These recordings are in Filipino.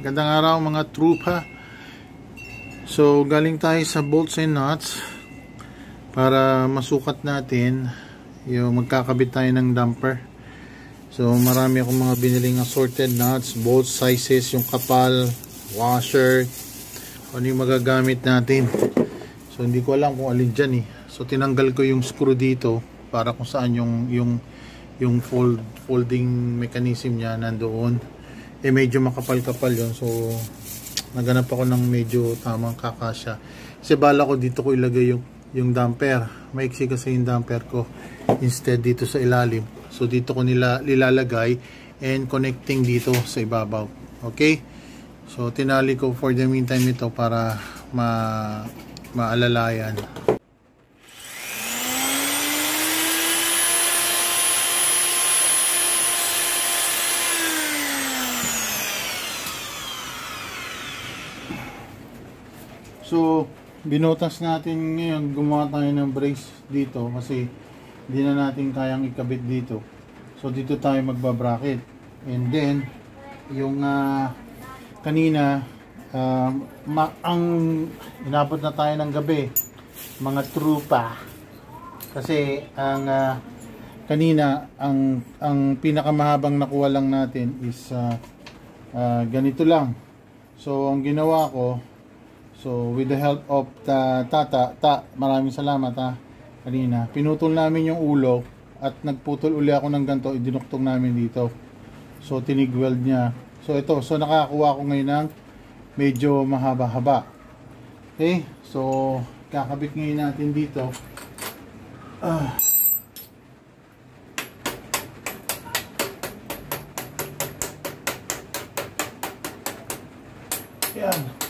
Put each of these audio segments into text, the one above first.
Gandang araw mga trupa. So, galing tayo sa bolts and nuts para masukat natin yung magkakabit tayo ng damper. So, marami akong mga biniling assorted nuts, bolt sizes, yung kapal, washer, ano yung magagamit natin. So, hindi ko alam kung alin dyan eh. So, tinanggal ko yung screw dito para kung saan yung, yung, yung fold, folding mechanism niya nandoon. Eh, medyo makapal-kapal yun. So, naganap ako ng medyo tamang kakasya. Kasi bala ko dito ko ilagay yung, yung damper. Maiksi kasi yung damper ko. Instead dito sa ilalim. So, dito ko nila nilalagay and connecting dito sa ibabaw. Okay? So, tinali ko for the meantime ito para ma maalalayan. So, binutas natin ngayon, gumawa tayo ng brace dito kasi hindi na natin kayang ikabit dito. So, dito tayo magbabracket. And then, yung uh, kanina, uh, ma- ang inabot na tayo ng gabi, mga trupa. Kasi, ang uh, kanina, ang, ang pinakamahabang nakuha lang natin is uh, uh, ganito lang. So, ang ginawa ko, So, with the help of ta, Tata, ta, maraming salamat ha, kanina. Pinutol namin yung ulo at nagputol uli ako ng ganito, idinuktong namin dito. So, tinigweld niya. So, ito. So, nakakuha ko ngayon ng medyo mahaba-haba. Okay? So, kakabit ngayon natin dito. Ah. Yan.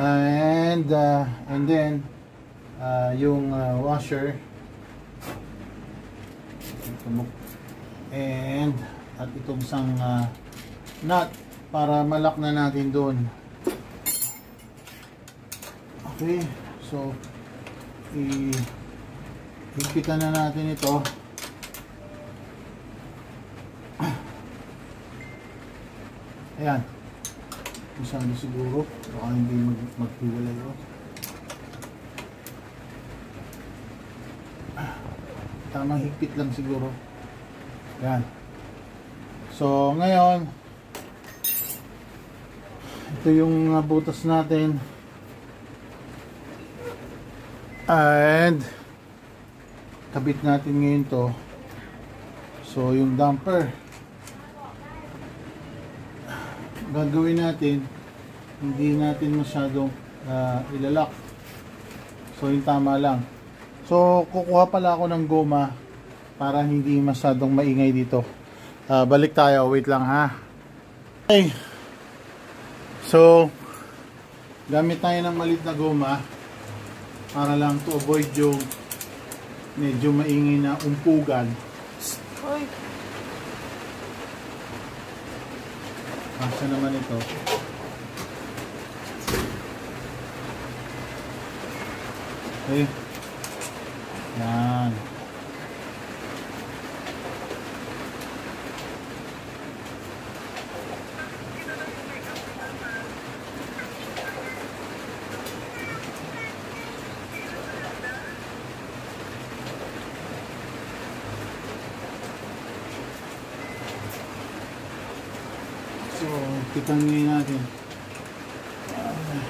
and uh, and then uh, yung uh, washer. And at itong isang uh, nut para malak na natin doon. Okay so i higpitan na natin ito. Ayan Masyado siguro. Baka hindi mag maghiwalay yun. Tamang higpit lang siguro. Yan. So, ngayon, ito yung uh, butas natin. And, kabit natin ngayon to. So, yung damper gagawin natin hindi natin masyadong uh, ilalak so yung tama lang. So kukuha pala ako ng goma para hindi masyadong maingay dito. Uh, balik tayo. Wait lang ha? Okay. So gamit tayo ng malit na goma para lang to avoid yung medyo maingay na umpugan. Oy. Kasya naman ito. Okay. Yan. So, kitangin natin. Uh,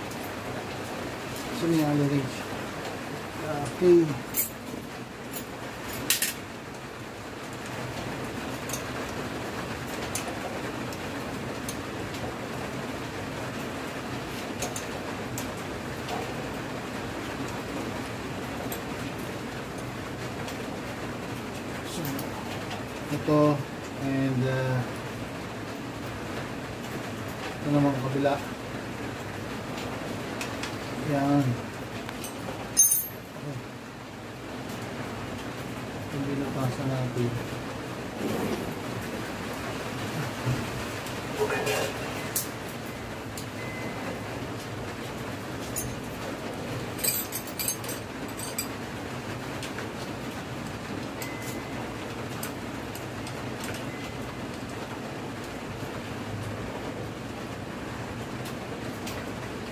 so, may alerage. Okay. So, ito and uh, ito naman kabila. Yan. Hindi napasa natin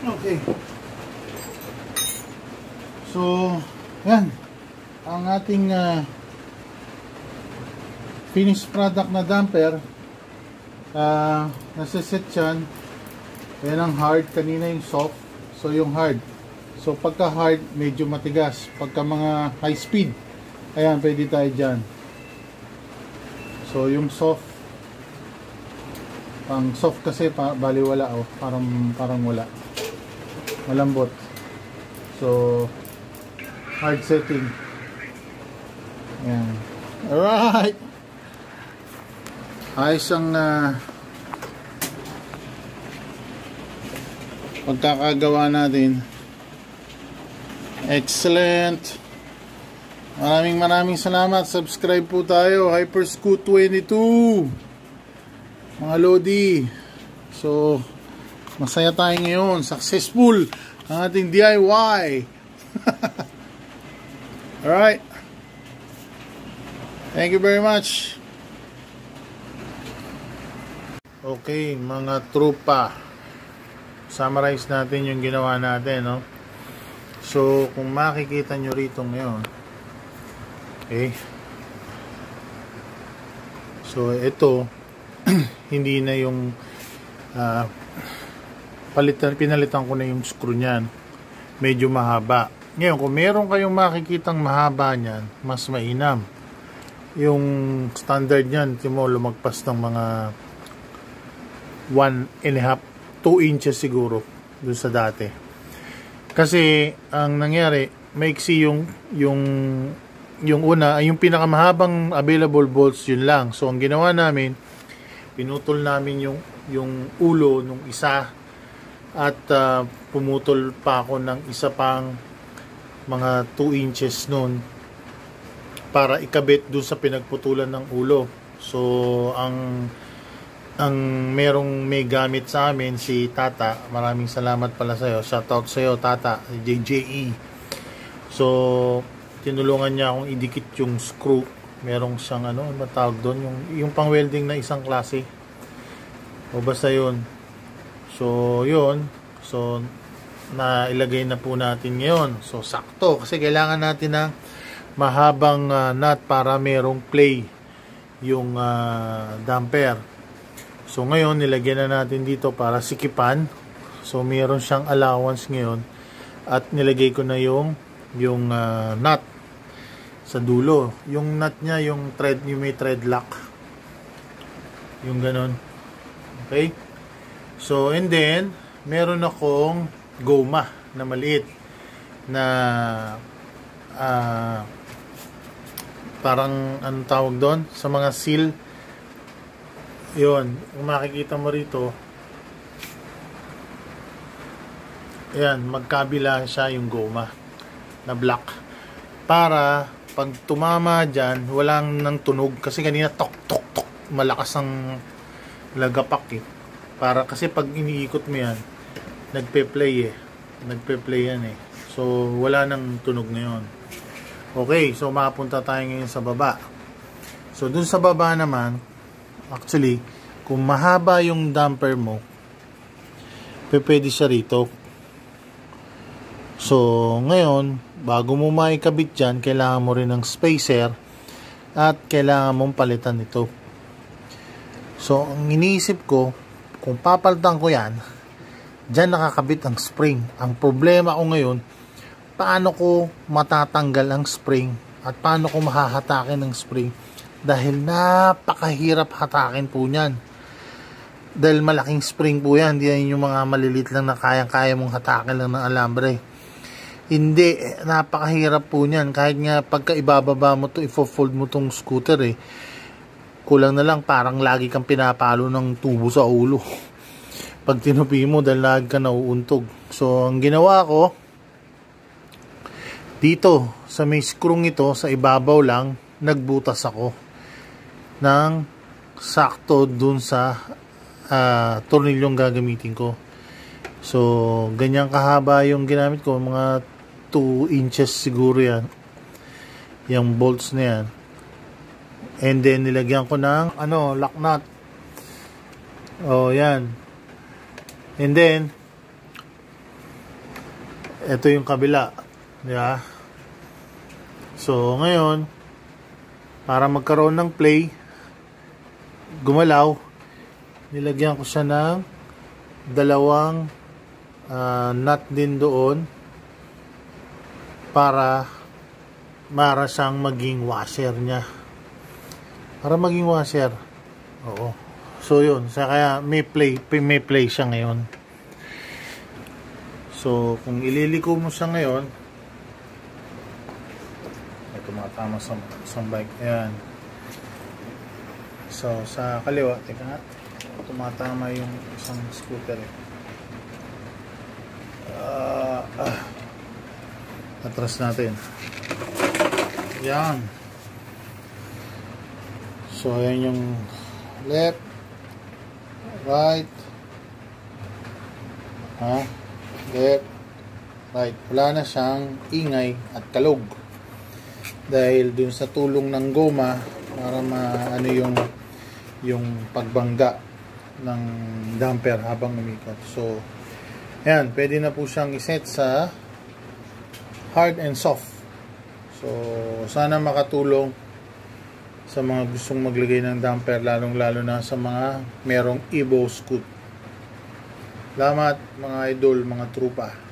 Okay. So, yan. Ang ating uh, finished product na damper, uh, nasa-set yan. Yan ang hard. Kanina yung soft. So, yung hard. So, pagka hard, medyo matigas. Pagka mga high speed, ayan, pwede tayo dyan. So, yung soft, pang soft kasi, pa, bali wala, oh. Parang, parang wala. Malambot. So, hard setting. Ayan. Alright! Ayos ang uh, pagkakagawa natin. Excellent! Maraming maraming salamat. Subscribe po tayo. Hyperscoot 22. Mga Lodi. So, masaya tayo ngayon. Successful ang ating DIY. Alright. Thank you very much. Okay, mga trupa. Summarize natin yung ginawa natin, no? So, kung makikita nyo rito ngayon, okay, so ito, hindi na yung uh, palitan, pinalitan ko na yung screw niyan. Medyo mahaba. Ngayon, kung meron kayong makikitang mahaba niyan, mas mainam. Yung standard niyan, mo lumagpas ng mga 1 and a half, 2 inches siguro dun sa dati. Kasi ang nangyari, maiksi yung yung yung una, yung pinakamahabang available bolts yun lang. So ang ginawa namin, pinutol namin yung yung ulo nung isa at uh, pumutol pa ako ng isa pang mga 2 inches noon para ikabit doon sa pinagputulan ng ulo. So, ang ang merong may gamit sa amin si Tata. Maraming salamat pala sa iyo. Shout out sa iyo Tata, JJE. So, tinulungan niya akong idikit yung screw. Merong siyang ano, ano tawag doon, yung yung pang welding na isang klase. O basta 'yun. So, 'yun. So, na ilagay na po natin ngayon. So, sakto. Kasi kailangan natin ng mahabang uh, nut para merong play yung uh, damper. So, ngayon, nilagyan na natin dito para sikipan. So, meron siyang allowance ngayon. At nilagay ko na yung, yung uh, nut sa dulo. Yung nut niya, yung thread, yung may thread lock. Yung ganon. Okay? So, and then, meron akong goma na maliit na parang anong tawag doon sa mga seal yon kung makikita mo rito ayan magkabila siya yung goma na black para pag tumama dyan walang nang tunog kasi kanina tok tok tok malakas ang lagapak eh para kasi pag iniikot mo yan nagpe-play eh. Nagpe-play yan eh. So, wala nang tunog ngayon. Okay, so mapunta tayo ngayon sa baba. So, dun sa baba naman, actually, kung mahaba yung damper mo, pwede siya rito. So, ngayon, bago mo maikabit dyan, kailangan mo rin ng spacer at kailangan mong palitan ito. So, ang iniisip ko, kung papalitan ko yan, Diyan nakakabit ang spring. Ang problema ko ngayon, paano ko matatanggal ang spring at paano ko mahahatakin ang spring dahil napakahirap hatakin po niyan. Dahil malaking spring po yan, hindi yan yung mga malilit lang na kayang-kaya mong hatakin lang ng alambre. Hindi, napakahirap po niyan. Kahit nga pagka ibababa mo to, ifo-fold mo tong scooter eh. Kulang na lang parang lagi kang pinapalo ng tubo sa ulo pag tinupi mo dahil lag ka nauuntog. So, ang ginawa ko, dito, sa may screw ito, sa ibabaw lang, nagbutas ako ng sakto dun sa uh, tornilyong gagamitin ko. So, ganyan kahaba yung ginamit ko, mga 2 inches siguro yan. Yung bolts na yan. And then, nilagyan ko ng, ano, lock nut. Oh, yan. And then, ito yung kabila. Ba? So, ngayon, para magkaroon ng play, gumalaw, nilagyan ko siya ng dalawang ah, nut din doon para para siyang maging washer niya. Para maging washer. Oo. So yun, sa kaya may play, may play siya ngayon. So kung ililiko mo siya ngayon, ay tumatama sa, sa bike. Ayan. So sa kaliwa, teka nga, tumatama yung isang scooter eh. Ah, ah. Atras natin. Yan. So, ayan yung left, right, ha, left, right. Wala na siyang ingay at kalog. Dahil dun sa tulong ng goma para maano yung yung pagbangga ng damper habang umikot. So, ayan, pwede na po siyang iset sa hard and soft. So, sana makatulong sa mga gustong maglagay ng damper, lalong-lalo na sa mga merong Evo Scoot. Salamat mga idol, mga trupa.